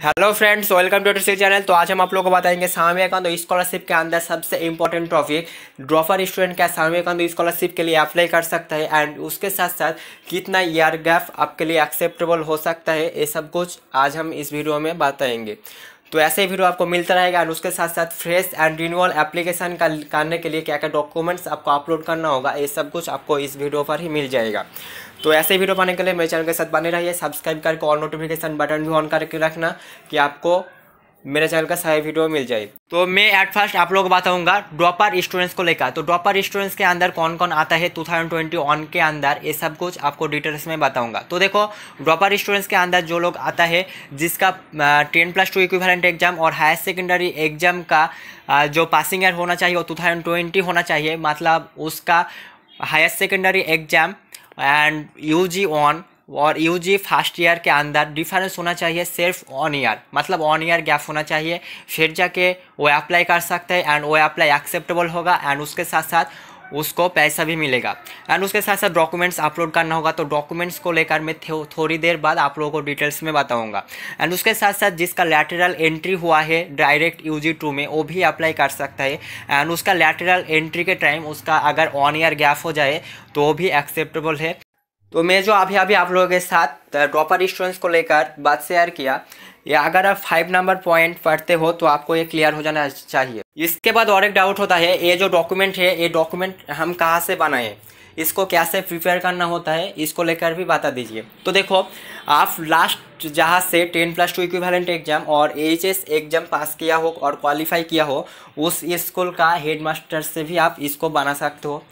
Hello friends welcome to C channel तो आज हम आप लोगों को बताएँगे स्वामी विवेकानंद स्कॉलरशिप के अंदर सबसे इंपॉर्टेंट टॉपिक ड्रॉपर स्टूडेंट क्या स्वामी विवेकानंद स्कॉलरशिप के लिए अप्लाई कर सकता है एंड उसके साथ साथ कितना ईयर गैप आपके लिए एक्सेप्टेबल हो सकता है, ये सब कुछ आज हम इस वीडियो में बताएँगे। तो ऐसे ही वीडियो आपको मिलता रहेगा और उसके साथ साथ फ्रेश एंड रिन्यूअल एप्लीकेशन का करने के लिए क्या क्या डॉक्यूमेंट्स आपको अपलोड करना होगा, ये सब कुछ आपको इस वीडियो पर ही मिल जाएगा। तो ऐसे वीडियो पाने के लिए मेरे चैनल के साथ बने रहिए सब्सक्राइब करके और नोटिफिकेशन बटन भी ऑन करके रखना कि आपको मेरे चैनल का सारे वीडियो मिल जाए। तो मैं एट फ़र्स्ट आप लोग बताऊँगा ड्रॉपर स्टूडेंट्स को लेकर। तो ड्रॉपर स्टूडेंट्स के अंदर कौन कौन आता है? 2021 के अंदर ये सब कुछ आपको डिटेल्स में बताऊँगा। तो देखो ड्रॉपर स्टूडेंट्स के अंदर जो लोग आता है, जिसका ten plus two equivalent exam और हायर सेकेंडरी एग्ज़ाम का जो पासिंग ईयर होना चाहिए वो टू होना चाहिए मतलब उसका higher secondary exam and U G on और यू जी फ़र्स्ट ईयर के अंदर डिफरेंस होना चाहिए सिर्फ़ वन ईयर मतलब वन ईयर गैप होना चाहिए। फिर जाके वो अप्लाई कर सकते हैं एंड वो अप्लाई एक्सेप्टेबल होगा एंड उसके साथ साथ उसको पैसा भी मिलेगा। एंड उसके साथ साथ डॉक्यूमेंट्स अपलोड करना होगा। तो डॉक्यूमेंट्स को लेकर मैं थोड़ी देर बाद आप लोगों को डिटेल्स में बताऊँगा। एंड उसके साथ साथ जिसका लैटरल एंट्री हुआ है डायरेक्ट यू जी टू में, वो भी अप्लाई कर सकता है। एंड उसका लैटरल एंट्री के टाइम उसका अगर वन ईयर गैप हो जाए तो वो भी एक्सेप्टेबल है। तो मैं जो अभी अभी आप लोगों के साथ ड्रॉपर स्टूडेंट्स को लेकर बात शेयर किया, या अगर आप फाइव नंबर पॉइंट पढ़ते हो तो आपको ये क्लियर हो जाना चाहिए। इसके बाद और एक डाउट होता है, ये जो डॉक्यूमेंट है, ये डॉक्यूमेंट हम कहाँ से बनाए? इसको कैसे प्रिपेयर करना होता है? इसको लेकर भी बता दीजिए। तो देखो, आप लास्ट जहाँ से ten plus two equivalent exam और एच एस एग्ज़ाम पास किया हो और क्वालिफाई किया हो, उस स्कूल का हेडमास्टर से भी आप इसको बना सकते हो।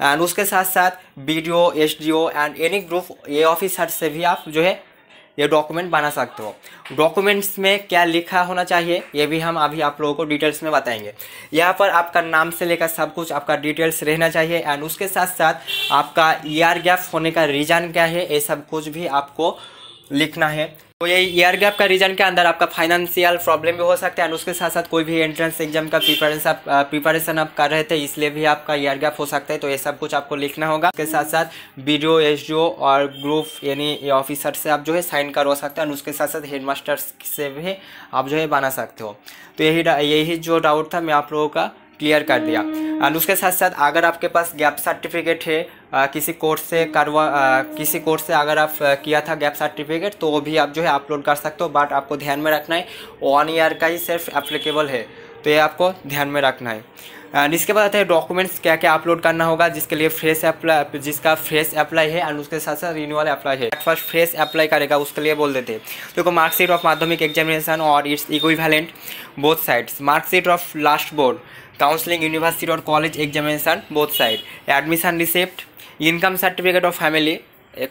एंड उसके साथ साथ B D O S D O and any group A officer से भी आप जो है, ये डॉक्यूमेंट बना सकते हो। डॉक्यूमेंट्स में क्या लिखा होना चाहिए, ये भी हम अभी आप लोगों को डिटेल्स में बताएँगे। यहाँ पर आपका नाम से लेकर सब कुछ, आपका डिटेल्स रहना चाहिए। एंड उसके साथ साथ आपका ईयर गैप होने का रीज़न क्या है, ये सब कुछ भी आपको लिखना है। तो ये ईयर गैप का रीजन के अंदर आपका फाइनेंशियल प्रॉब्लम भी हो सकता है उसके साथ साथ कोई भी एंट्रेंस एग्ज़ाम का प्रिपरेशन आप प्रिपरेशन आप कर रहे थे, इसलिए भी आपका ईयर गैप हो सकता है। तो ये सब कुछ आपको लिखना होगा। उसके साथ साथ बी एस और ग्रुप यानी ऑफिसर से आप जो है साइन करवा सकते हैं उसके साथ साथ हेड मास्टर से भी आप जो है बना सकते हो। तो यही यही जो डाउट था मैं आप लोगों का क्लियर कर दिया। एंड उसके साथ साथ अगर आपके पास गैप सर्टिफिकेट है आ, किसी कोर्स से करवा आ, किसी कोर्स से अगर आप किया था गैप सर्टिफिकेट तो वो भी आप जो है अपलोड कर सकते हो बट आपको ध्यान में रखना है वन ईयर का ही सिर्फ़ एप्लीकेबल है तो ये आपको ध्यान में रखना है। एंड इसके बाद आते हैं डॉक्यूमेंट्स क्या क्या अपलोड करना होगा जिसके लिए फ्रेश अप्लाई जिसका फ्रेश अप्लाई है एंड उसके साथ साथ रिन्यूअल अप्लाई है। फ़र्स्ट फ्रेश अप्लाई करेगा उसके लिए बोल देते हैं। देखो मार्कशीट ऑफ़ माध्यमिक एग्जामिनेशन और it's equivalent both sides marksheet of last board counselling university और college examination both side admission receipt income certificate of family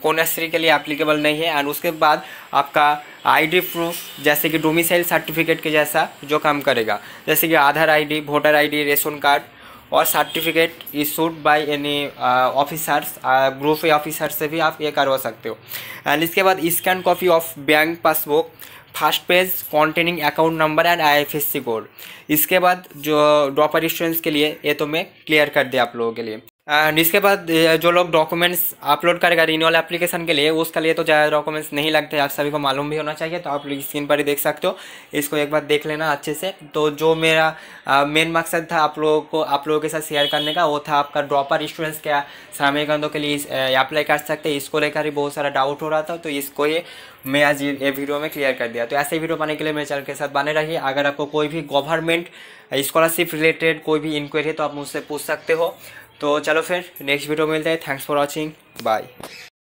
Kanyashree के लिए एप्लीकेबल नहीं है एंड उसके बाद आपका आईडी प्रूफ जैसे कि डोमिसाइल सर्टिफिकेट के जैसा जो काम करेगा। जैसे कि Aadhaar ID voter ID ration card और certificate issued by any officers group officer से भी आप ये करवा सकते हो। एंड इसके बाद scan copy of bank passbook first page containing account number and IFSC code इसके बाद जो ड्रॉपर स्टूडेंट्स के लिए, ये तो मैं क्लियर कर दिया आप लोगों के लिए। एंड इसके बाद जो लोग डॉक्यूमेंट्स अपलोड करेगा रिन्यूअल एप्लीकेशन के लिए, उसके लिए तो ज़्यादा डॉक्यूमेंट्स नहीं लगते। आप सभी को मालूम भी होना चाहिए तो आप लोग स्क्रीन पर ही देख सकते हो। इसको एक बार देख लेना अच्छे से। तो जो मेरा मेन मकसद था आप लोगों को, आप लोगों के साथ शेयर करने का, वो था आपका ड्रॉपर स्टूडेंट्स क्या सामने गंदों के लिए अप्लाई कर सकते हैं। इसको लेकर ही बहुत सारा डाउट हो रहा था तो इसको ये मैं आज ये वीडियो में क्लियर कर दिया। तो ऐसे वीडियो पाने के लिए मेरे चैनल के साथ बने रहिए। अगर आपको कोई भी गवर्नमेंट स्कॉलरशिप रिलेटेड कोई भी इंक्वायरी है तो आप मुझसे पूछ सकते हो। तो चलो फिर नेक्स्ट वीडियो मिलते हैं थैंक्स फॉर वॉचिंग बाय